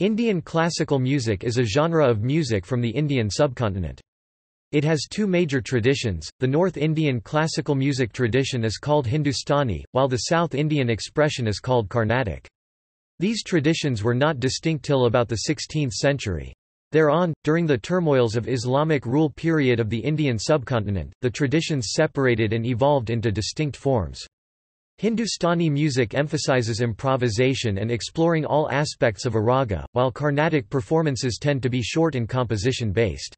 Indian classical music is a genre of music from the Indian subcontinent. It has two major traditions, the North Indian classical music tradition is called Hindustani, while the South Indian expression is called Carnatic. These traditions were not distinct till about the 16th century. Thereon, during the turmoils of Islamic rule period of the Indian subcontinent, the traditions separated and evolved into distinct forms. Hindustani music emphasizes improvisation and exploring all aspects of a raga, while Carnatic performances tend to be short and composition-based.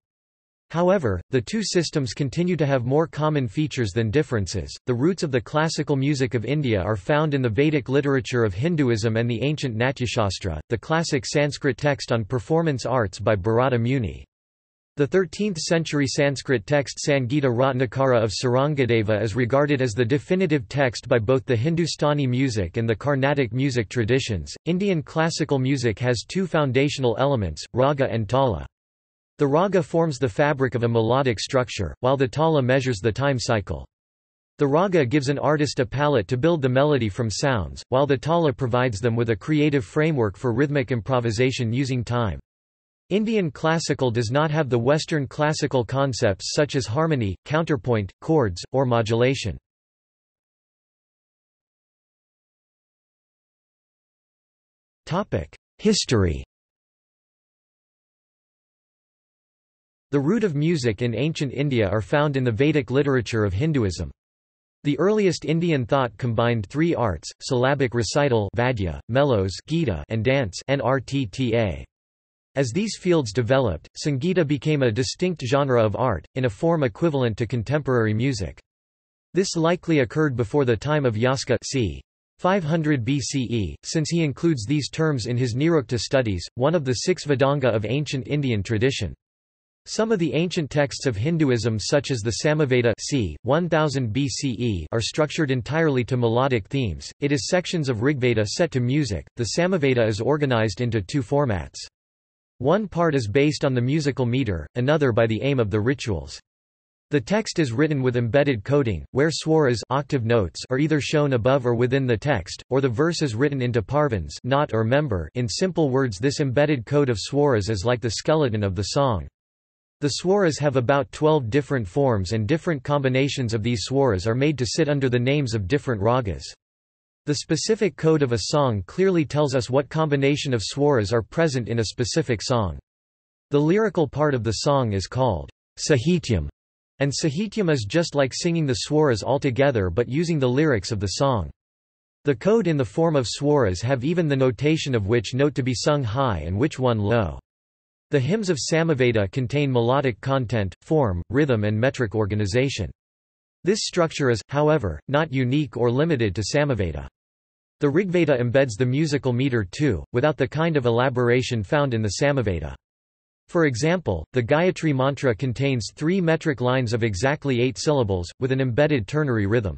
However, the two systems continue to have more common features than differences. The roots of the classical music of India are found in the Vedic literature of Hinduism and the ancient Natyashastra, the classic Sanskrit text on performance arts by Bharata Muni. The 13th-century Sanskrit text Sangita Ratnakara of Sarangadeva is regarded as the definitive text by both the Hindustani music and the Carnatic music traditions. Indian classical music has two foundational elements, raga and tala. The raga forms the fabric of a melodic structure, while the tala measures the time cycle. The raga gives an artist a palette to build the melody from sounds, while the tala provides them with a creative framework for rhythmic improvisation using time. Indian classical does not have the Western classical concepts such as harmony, counterpoint, chords, or modulation. History The root of music in ancient India are found in the Vedic literature of Hinduism. The earliest Indian thought combined three arts, syllabic recital vadya, melos Gita, and dance nrtta. As these fields developed, Sangeeta became a distinct genre of art, in a form equivalent to contemporary music. This likely occurred before the time of Yaska c. 500 BCE, since he includes these terms in his Nirukta studies, one of the six Vedanga of ancient Indian tradition. Some of the ancient texts of Hinduism such as the Samaveda c. 1000 BCE are structured entirely to melodic themes, it is sections of Rigveda set to music. The Samaveda is organized into two formats. One part is based on the musical meter, another by the aim of the rituals. The text is written with embedded coding, where swaras octave notes are either shown above or within the text, or the verse is written into parvans not or member in simple words this embedded code of swaras is like the skeleton of the song. The swaras have about 12 different forms and different combinations of these swaras are made to sit under the names of different ragas. The specific code of a song clearly tells us what combination of swaras are present in a specific song. The lyrical part of the song is called sahityam, and sahityam is just like singing the swaras altogether but using the lyrics of the song. The code in the form of swaras have even the notation of which note to be sung high and which one low. The hymns of Samaveda contain melodic content, form, rhythm and metric organization. This structure is, however, not unique or limited to Samaveda. The Rigveda embeds the musical meter too, without the kind of elaboration found in the Samaveda. For example, the Gayatri mantra contains three metric lines of exactly eight syllables, with an embedded ternary rhythm.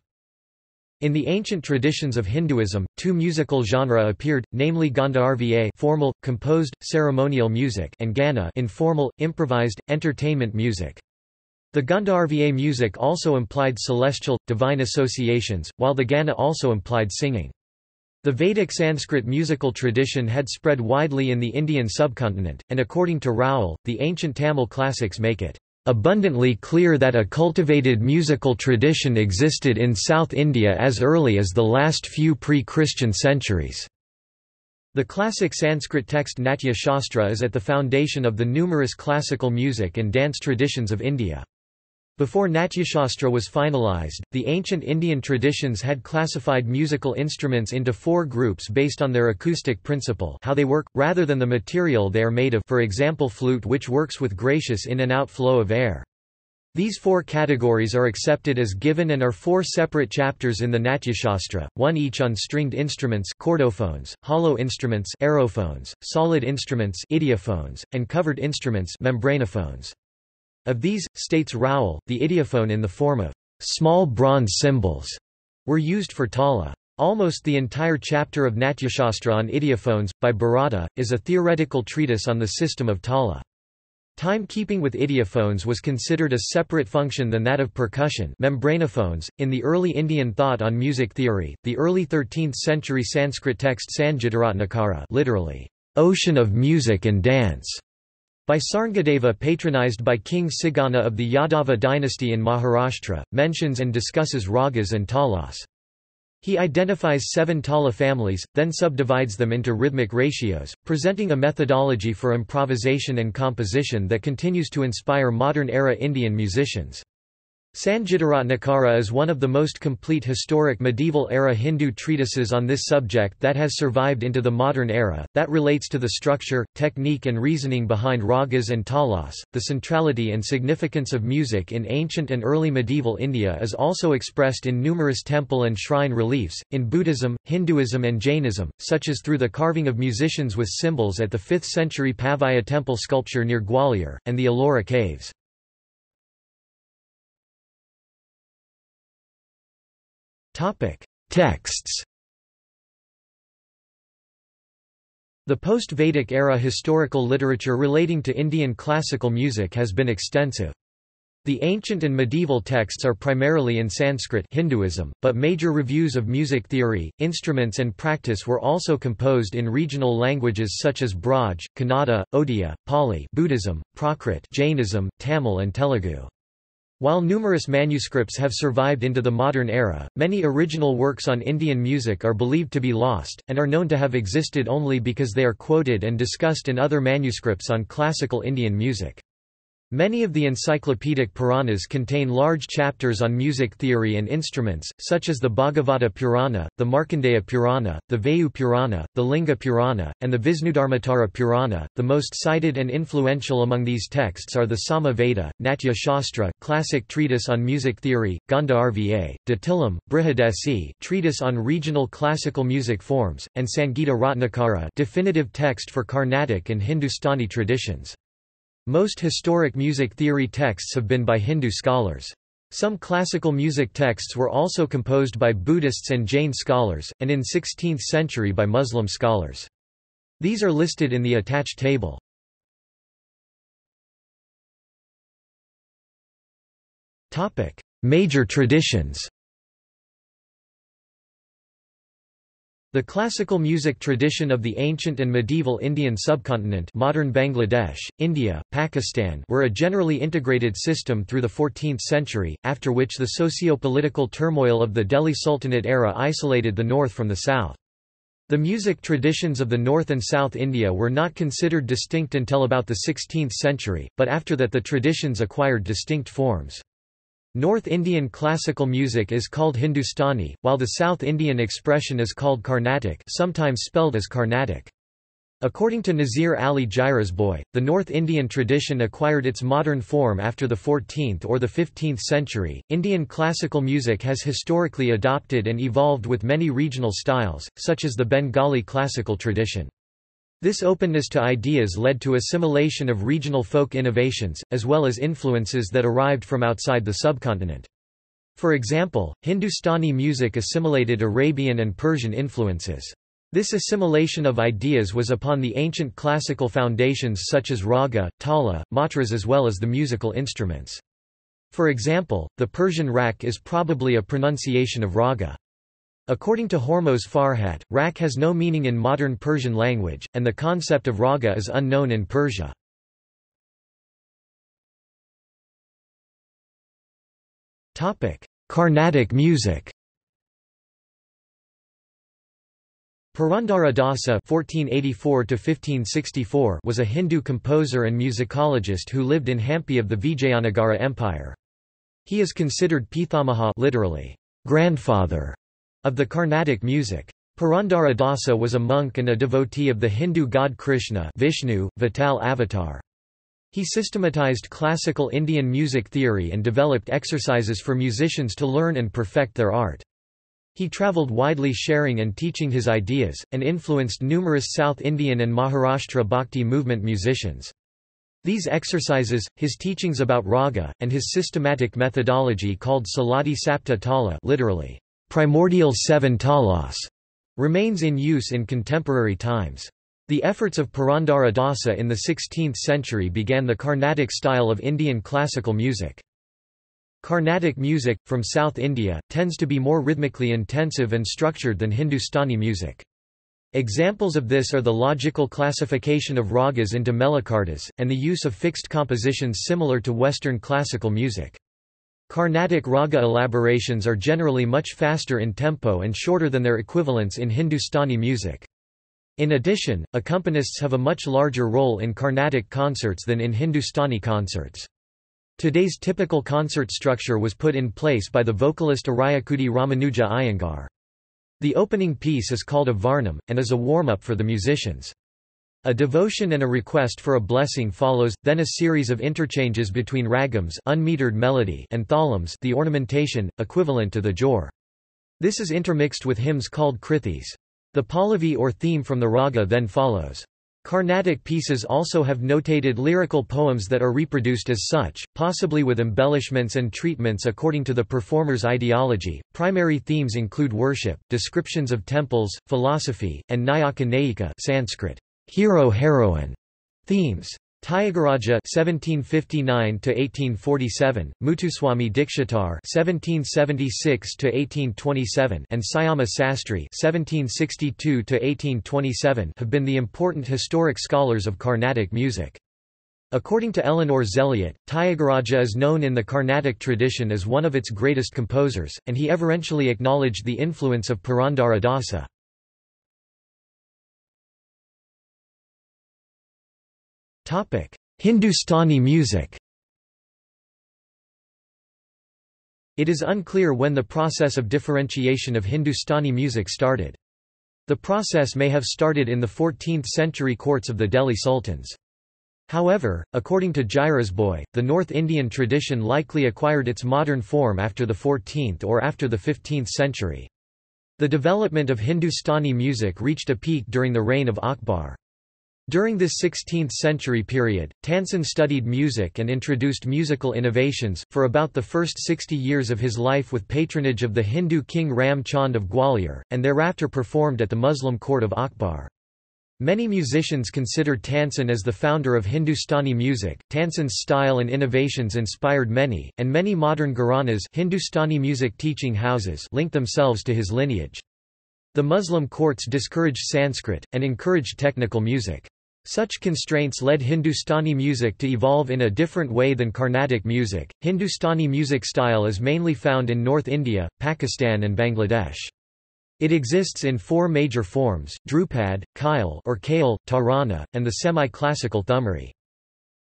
In the ancient traditions of Hinduism, two musical genres appeared, namely Gandharva formal, composed, ceremonial music and Gana informal, improvised, entertainment music. The Gandharva music also implied celestial, divine associations, while the Gana also implied singing. The Vedic Sanskrit musical tradition had spread widely in the Indian subcontinent, and according to Rowell, the ancient Tamil classics make it abundantly clear that a cultivated musical tradition existed in South India as early as the last few pre-Christian centuries. The classic Sanskrit text Natya Shastra is at the foundation of the numerous classical music and dance traditions of India. Before Natyashastra was finalized, the ancient Indian traditions had classified musical instruments into four groups based on their acoustic principle how they work, rather than the material they are made of for example flute which works with gracious in and out flow of air. These four categories are accepted as given and are four separate chapters in the Natyashastra, one each on stringed instruments chordophones, hollow instruments aerophones, solid instruments idiophones, and covered instruments membranophones. Of these, states Rowell, the idiophone in the form of small bronze cymbals were used for tala. Almost the entire chapter of Natyashastra on idiophones, by Bharata, is a theoretical treatise on the system of tala. Time-keeping with idiophones was considered a separate function than that of percussion membranophones. .In the early Indian thought on music theory, the early 13th-century Sanskrit text Sangitaratnakara literally, ocean of music and dance by Sarngadeva patronized by King Singhana of the Yadava dynasty in Maharashtra, mentions and discusses ragas and talas. He identifies seven tala families, then subdivides them into rhythmic ratios, presenting a methodology for improvisation and composition that continues to inspire modern-era Indian musicians. Sangeetaratnakara is one of the most complete historic medieval-era Hindu treatises on this subject that has survived into the modern era, that relates to the structure, technique and reasoning behind ragas and talas. The centrality and significance of music in ancient and early medieval India is also expressed in numerous temple and shrine reliefs, in Buddhism, Hinduism and Jainism, such as through the carving of musicians with cymbals at the 5th century Pavaya temple sculpture near Gwalior, and the Ellora caves. Texts The post-Vedic era historical literature relating to Indian classical music has been extensive. The ancient and medieval texts are primarily in Sanskrit Hinduism, but major reviews of music theory, instruments and practice were also composed in regional languages such as Braj, Kannada, Odia, Pali Buddhism, Prakrit Jainism, Tamil and Telugu. While numerous manuscripts have survived into the modern era, many original works on Indian music are believed to be lost, and are known to have existed only because they are quoted and discussed in other manuscripts on classical Indian music. Many of the encyclopedic Puranas contain large chapters on music theory and instruments, such as the Bhagavata Purana, the Markandeya Purana, the Vayu Purana, the Linga Purana, and the Visnudharmottara Purana. The most cited and influential among these texts are the Sama Veda, Natya Shastra, classic treatise on music theory, Gandharva, Datilam, Brihadasi, treatise on regional classical music forms, and Sangeeta Ratnakara, definitive text for Carnatic and Hindustani traditions. Most historic music theory texts have been by Hindu scholars. Some classical music texts were also composed by Buddhists and Jain scholars, and in 16th century by Muslim scholars. These are listed in the attached table. Major traditions The classical music tradition of the ancient and medieval Indian subcontinent modern Bangladesh, India, Pakistan were a generally integrated system through the 14th century, after which the socio-political turmoil of the Delhi Sultanate era isolated the north from the south. The music traditions of the North and South India were not considered distinct until about the 16th century, but after that the traditions acquired distinct forms. North Indian classical music is called Hindustani, while the South Indian expression is called Carnatic sometimes spelled as Karnatic. According to Nazir Ali Jairazbhoy, the North Indian tradition acquired its modern form after the 14th or the 15th century. Indian classical music has historically adopted and evolved with many regional styles, such as the Bengali classical tradition. This openness to ideas led to assimilation of regional folk innovations, as well as influences that arrived from outside the subcontinent. For example, Hindustani music assimilated Arabian and Persian influences. This assimilation of ideas was upon the ancient classical foundations such as raga, tala, matras as well as the musical instruments. For example, the Persian rak is probably a pronunciation of raga. According to Hormoz Farhat, rak has no meaning in modern Persian language, and the concept of raga is unknown in Persia. Carnatic music Purandara Dasa (1484–1564) was a Hindu composer and musicologist who lived in Hampi of the Vijayanagara Empire. He is considered Pithamaha, literally grandfather of the Carnatic music. Purandara Dasa was a monk and a devotee of the Hindu god Krishna Vishnu, Vital avatar. He systematized classical Indian music theory and developed exercises for musicians to learn and perfect their art. He traveled widely sharing and teaching his ideas, and influenced numerous South Indian and Maharashtra Bhakti movement musicians. These exercises, his teachings about raga, and his systematic methodology called Salati Sapta Tala literally, primordial seven talas, remains in use in contemporary times. The efforts of Purandara Dasa in the 16th century began the Carnatic style of Indian classical music. Carnatic music, from South India, tends to be more rhythmically intensive and structured than Hindustani music. Examples of this are the logical classification of ragas into melakartas, and the use of fixed compositions similar to Western classical music. Carnatic raga elaborations are generally much faster in tempo and shorter than their equivalents in Hindustani music. In addition, accompanists have a much larger role in Carnatic concerts than in Hindustani concerts. Today's typical concert structure was put in place by the vocalist Ariyakudi Ramanuja Iyengar. The opening piece is called a varnam, and is a warm-up for the musicians. A devotion and a request for a blessing follows, then a series of interchanges between ragams unmetered melody and thalams the ornamentation, equivalent to the jor. This is intermixed with hymns called krithis. The pallavi or theme from the raga then follows. Carnatic pieces also have notated lyrical poems that are reproduced as such, possibly with embellishments and treatments according to the performer's ideology. Primary themes include worship, descriptions of temples, philosophy, and Nayaka Nayika Sanskrit, hero heroine themes. Tyagaraja (1759–1847), Muthuswami Dikshitar (1776–1827), and Syama Sastri (1762–1827) have been the important historic scholars of Carnatic music. According to Eleanor Zelliot, Tyagaraja is known in the Carnatic tradition as one of its greatest composers, and he everentially acknowledged the influence of Purandara Dasa. Hindustani music It is unclear when the process of differentiation of Hindustani music started. The process may have started in the 14th-century courts of the Delhi sultans. However, according to Jairazbhoy, the North Indian tradition likely acquired its modern form after the 14th or after the 15th century. The development of Hindustani music reached a peak during the reign of Akbar. During this 16th-century period, Tansen studied music and introduced musical innovations, for about the first 60 years of his life with patronage of the Hindu king Ram Chand of Gwalior, and thereafter performed at the Muslim court of Akbar. Many musicians consider Tansen as the founder of Hindustani music. Tansen's style and innovations inspired many, and many modern gharanas Hindustani music teaching houses link themselves to his lineage. The Muslim courts discouraged Sanskrit, and encouraged technical music. Such constraints led Hindustani music to evolve in a different way than Carnatic music. Hindustani music style is mainly found in North India, Pakistan, and Bangladesh. It exists in four major forms: Drupad, Khyal or Kale, Tarana, and the semi-classical Thumri.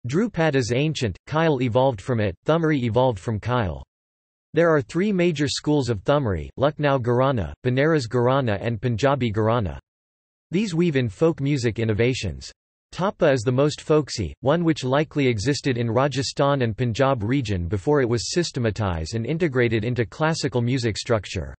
Drupad is ancient, Khyal evolved from it, Thumri evolved from Khyal. There are three major schools of Thumri, Lucknow Gharana, Banaras Gharana and Punjabi Gharana. These weave in folk music innovations. Thapa is the most folksy, one which likely existed in Rajasthan and Punjab region before it was systematized and integrated into classical music structure.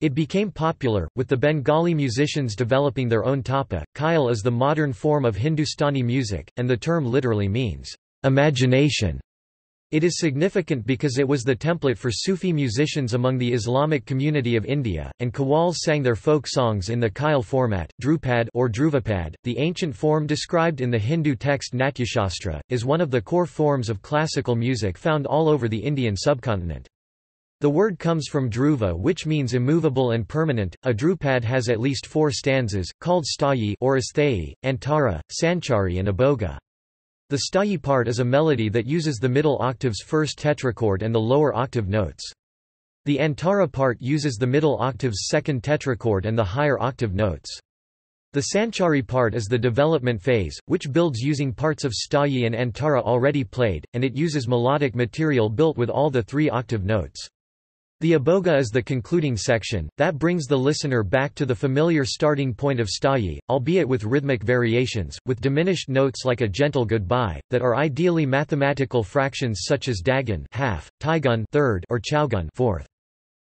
It became popular, with the Bengali musicians developing their own thapa. Khyal is the modern form of Hindustani music, and the term literally means, imagination. It is significant because it was the template for Sufi musicians among the Islamic community of India, and Qawwals sang their folk songs in the Khyal format. Drupad or Dhruvapad, the ancient form described in the Hindu text Natyashastra, is one of the core forms of classical music found all over the Indian subcontinent. The word comes from dhruva which means immovable and permanent. A drupad has at least four stanzas, called stayi or asthai, antara, sanchari and abhoga. The stayi part is a melody that uses the middle octave's first tetrachord and the lower octave notes. The antara part uses the middle octave's second tetrachord and the higher octave notes. The sanchari part is the development phase, which builds using parts of stayi and antara already played, and it uses melodic material built with all the three octave notes. The aboga is the concluding section, that brings the listener back to the familiar starting point of stayi, albeit with rhythmic variations, with diminished notes like a gentle goodbye, that are ideally mathematical fractions such as dagun half, tigun third, or chaugun fourth.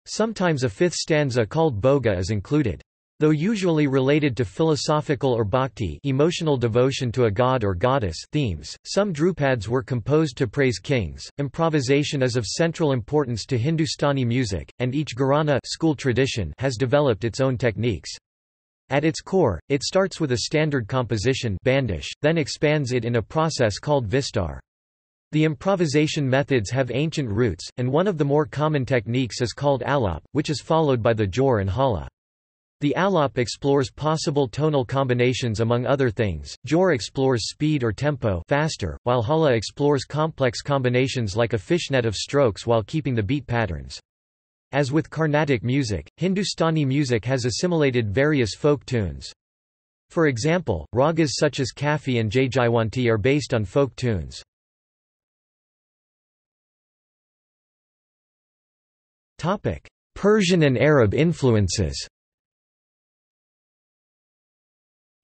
Sometimes a fifth stanza called boga is included. Though usually related to philosophical or bhakti emotional devotion to a god or goddess themes, some drupads were composed to praise kings. Improvisation is of central importance to Hindustani music, and each gharana school tradition has developed its own techniques. At its core, it starts with a standard composition bandish, then expands it in a process called vistar. The improvisation methods have ancient roots, and one of the more common techniques is called alap, which is followed by the jor and hala. The alap explores possible tonal combinations among other things, jor explores speed or tempo faster, while hala explores complex combinations like a fishnet of strokes while keeping the beat patterns. As with Carnatic music, Hindustani music has assimilated various folk tunes. For example, ragas such as Kafi and Jaijaiwanti are based on folk tunes. Persian and Arab influences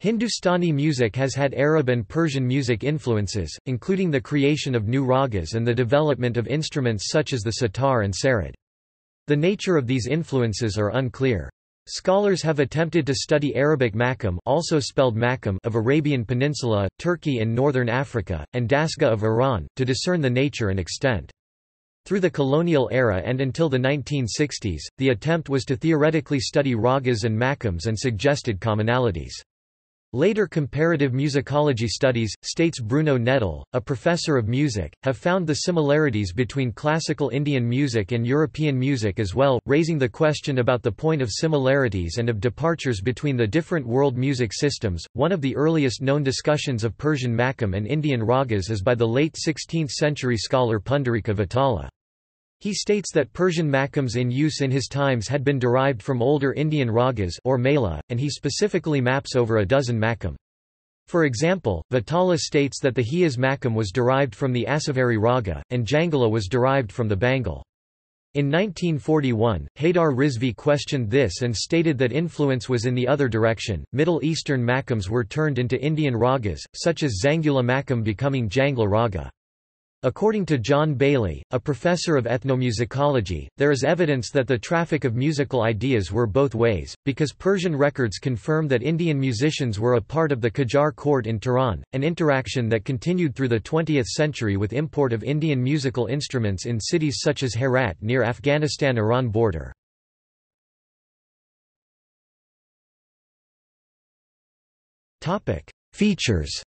Hindustani music has had Arab and Persian music influences, including the creation of new ragas and the development of instruments such as the sitar and sarod. The nature of these influences are unclear. Scholars have attempted to study Arabic maqam also spelled makam of Arabian Peninsula, Turkey and northern Africa, and Dastgah of Iran, to discern the nature and extent. Through the colonial era and until the 1960s, the attempt was to theoretically study ragas and makams and suggested commonalities. Later comparative musicology studies, states Bruno Nettl, a professor of music, have found the similarities between classical Indian music and European music as well, raising the question about the point of similarities and of departures between the different world music systems. One of the earliest known discussions of Persian makam and Indian ragas is by the late 16th century scholar Pundarika Vitthala. He states that Persian makams in use in his times had been derived from older Indian ragas or mela, and he specifically maps over a dozen makam. For example, Vitthala states that the Hijaz makam was derived from the Asavari raga, and Jangala was derived from the Bangal. In 1941, Haydar Rizvi questioned this and stated that influence was in the other direction. Middle Eastern makams were turned into Indian ragas, such as Zangula makam becoming Jangla raga. According to John Baily, a professor of ethnomusicology, there is evidence that the traffic of musical ideas were both ways, because Persian records confirm that Indian musicians were a part of the Qajar court in Tehran, an interaction that continued through the 20th century with import of Indian musical instruments in cities such as Herat near Afghanistan-Iran border. Features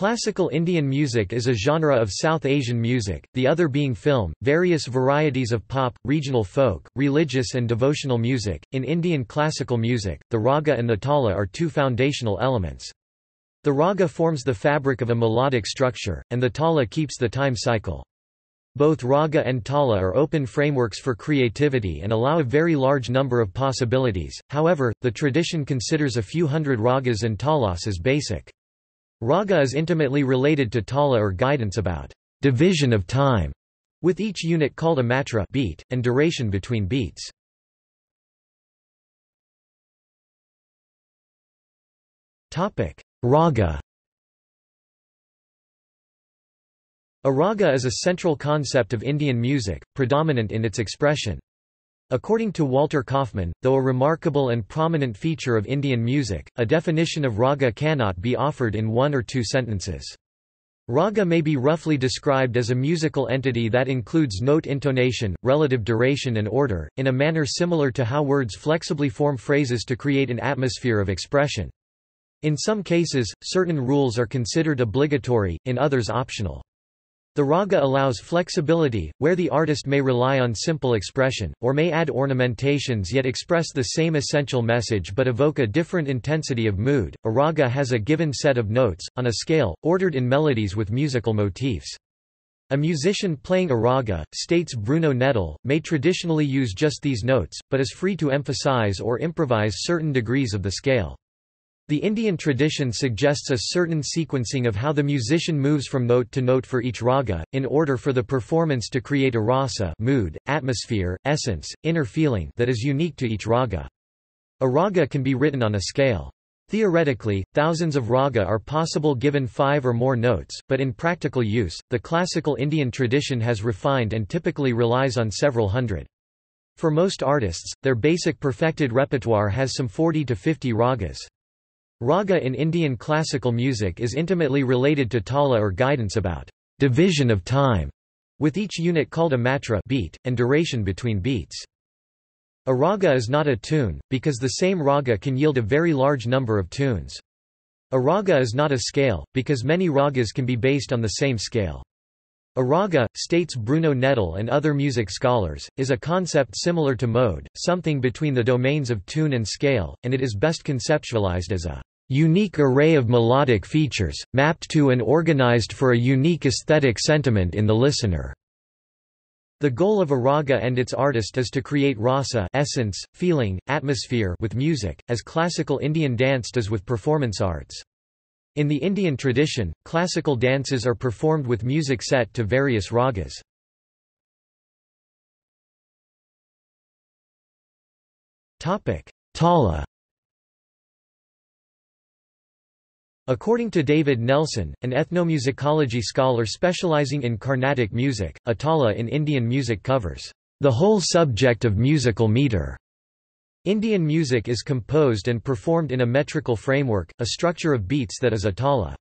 Classical Indian music is a genre of South Asian music, the other being film, various varieties of pop, regional folk, religious and devotional music. In Indian classical music, the raga and the tala are two foundational elements. The raga forms the fabric of a melodic structure, and the tala keeps the time cycle. Both raga and tala are open frameworks for creativity and allow a very large number of possibilities, however, the tradition considers a few hundred ragas and talas as basic. Raga is intimately related to tala or guidance about division of time, with each unit called a matra beat, and duration between beats. Raga A raga is a central concept of Indian music, predominant in its expression. According to Walter Kaufmann, though a remarkable and prominent feature of Indian music, a definition of raga cannot be offered in one or two sentences. Raga may be roughly described as a musical entity that includes note intonation, relative duration and order, in a manner similar to how words flexibly form phrases to create an atmosphere of expression. In some cases, certain rules are considered obligatory, in others optional. The raga allows flexibility, where the artist may rely on simple expression, or may add ornamentations yet express the same essential message but evoke a different intensity of mood. A raga has a given set of notes, on a scale, ordered in melodies with musical motifs. A musician playing a raga, states Bruno Nettl, may traditionally use just these notes, but is free to emphasize or improvise certain degrees of the scale. The Indian tradition suggests a certain sequencing of how the musician moves from note to note for each raga, in order for the performance to create a rasa mood, atmosphere, essence, inner feeling that is unique to each raga. A raga can be written on a scale. Theoretically, thousands of raga are possible given five or more notes, but in practical use, the classical Indian tradition has refined and typically relies on several hundred. For most artists, their basic perfected repertoire has some 40 to 50 ragas. Raga in Indian classical music is intimately related to tala or guidance about division of time, with each unit called a matra beat, and duration between beats. A raga is not a tune, because the same raga can yield a very large number of tunes. A raga is not a scale, because many ragas can be based on the same scale. A raga, states Bruno Nettl and other music scholars, is a concept similar to mode, something between the domains of tune and scale, and it is best conceptualized as a unique array of melodic features, mapped to and organized for a unique aesthetic sentiment in the listener. The goal of a raga and its artist is to create rasa essence, feeling, atmosphere with music, as classical Indian dance does with performance arts. In the Indian tradition, classical dances are performed with music set to various ragas. Tala According to David Nelson, an ethnomusicology scholar specializing in Carnatic music, Atala in Indian music covers the whole subject of musical meter. Indian music is composed and performed in a metrical framework, a structure of beats that is Atala.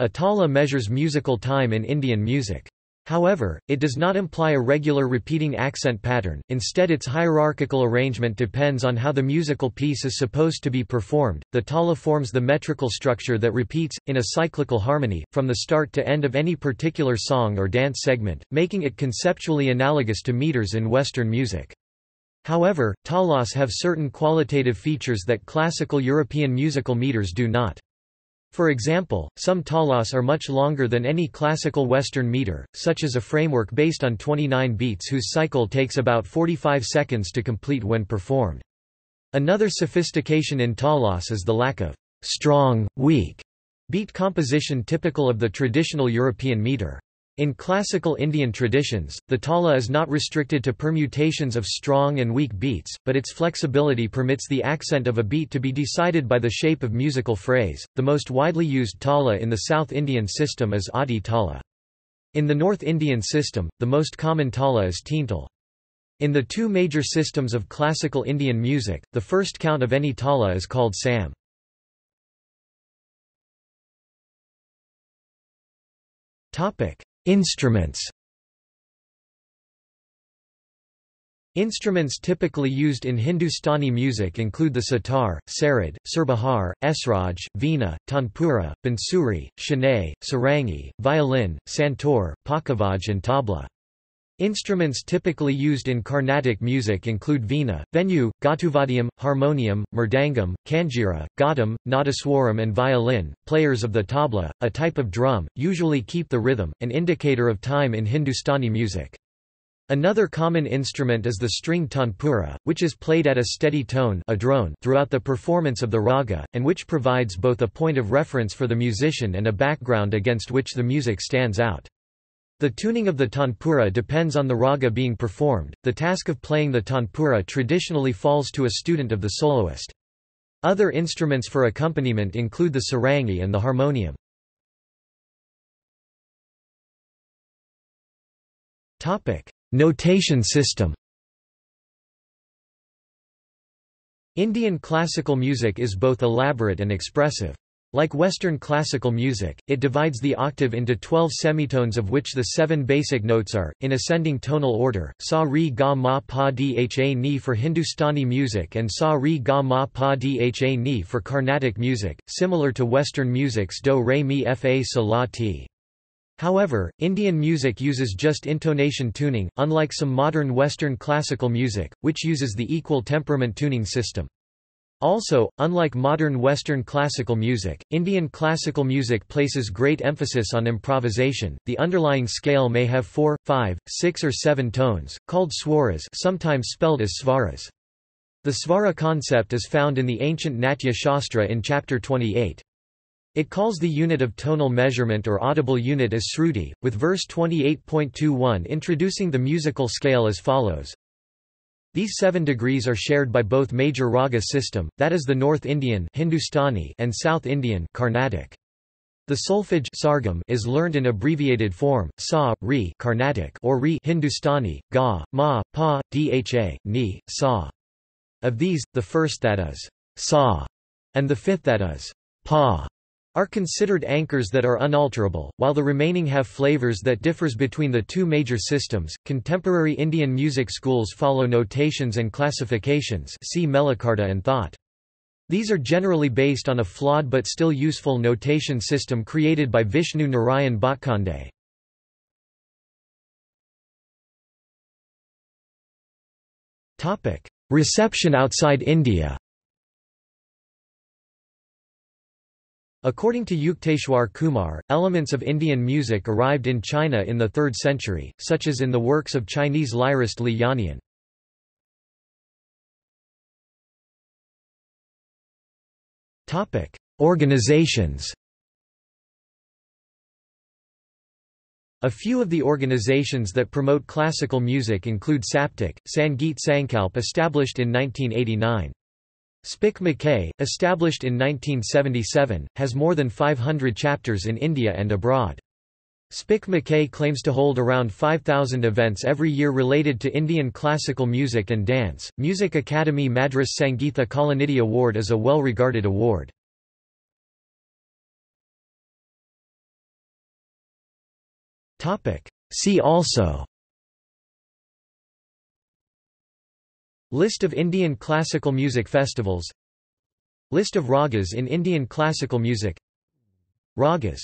Atala measures musical time in Indian music. However, it does not imply a regular repeating accent pattern, instead its hierarchical arrangement depends on how the musical piece is supposed to be performed. The tala forms the metrical structure that repeats, in a cyclical harmony, from the start to end of any particular song or dance segment, making it conceptually analogous to meters in Western music. However, talas have certain qualitative features that classical European musical meters do not. For example, some talas are much longer than any classical Western meter, such as a framework based on 29 beats whose cycle takes about 45 seconds to complete when performed. Another sophistication in talas is the lack of strong, weak beat composition typical of the traditional European meter. In classical Indian traditions, the tala is not restricted to permutations of strong and weak beats, but its flexibility permits the accent of a beat to be decided by the shape of musical phrase. The most widely used tala in the South Indian system is Adi tala. In the North Indian system, the most common tala is teental. In the two major systems of classical Indian music, the first count of any tala is called sam. Topic: Instruments Instruments typically used in Hindustani music include the sitar, sarod, surbahar, esraj, veena, tanpura, bansuri, shehnai, sarangi, violin, santoor, pakhavaj and tabla. Instruments typically used in Carnatic music include veena, venu, gatuvadium, harmonium, mridangam, kanjira, ghatam, nadaswaram and violin. Players of the tabla, a type of drum, usually keep the rhythm, an indicator of time in Hindustani music. Another common instrument is the string tanpura, which is played at a steady tone a drone throughout the performance of the raga, and which provides both a point of reference for the musician and a background against which the music stands out. The tuning of the tanpura depends on the raga being performed. The task of playing the tanpura traditionally falls to a student of the soloist. Other instruments for accompaniment include the sarangi and the harmonium. Topic: Notation system. Indian classical music is both elaborate and expressive. Like Western classical music, it divides the octave into 12 semitones of which the seven basic notes are, in ascending tonal order, sa re ga ma pa dha ni for Hindustani music and sa re ga ma pa dha ni for Carnatic music, similar to Western music's do re mi fa sa la ti. However, Indian music uses just intonation tuning, unlike some modern Western classical music, which uses the equal temperament tuning system. Also, unlike modern Western classical music, Indian classical music places great emphasis on improvisation. The underlying scale may have four, five, six, or seven tones, called swaras, sometimes spelled as svaras. The svara concept is found in the ancient Natya Shastra in chapter 28. It calls the unit of tonal measurement or audible unit as sruti, with verse 28.21 introducing the musical scale as follows these seven degrees are shared by both major raga system, that is the North Indian Hindustani and South Indian Carnatic. The solfege sargam is learned in abbreviated form, sa, re Carnatic or re Hindustani, ga, ma, pa, dha, ni, sa. Of these, the first that is sa, and the fifth that is pa, are considered anchors that are unalterable, while the remaining have flavors that differs between the two major systems. Contemporary Indian music schools follow notations and classifications see Melakarta and Thaat. These are generally based on a flawed but still useful notation system created by Vishnu Narayan Bhatkhande. Reception outside India According to Yukteswar Kumar, elements of Indian music arrived in China in the 3rd century, such as in the works of Chinese lyrist Li Yannian. Organizations A few of the organizations that promote classical music include Saptak, Sangeet Sankalp established in 1989. SPIC MACAY, established in 1977, has more than 500 chapters in India and abroad. SPIC MACAY claims to hold around 5,000 events every year related to Indian classical music and dance. Music Academy Madras Sangeetha Kalanidhi Award is a well regarded award. See also List of Indian classical music festivals. List of ragas in Indian classical music. Ragas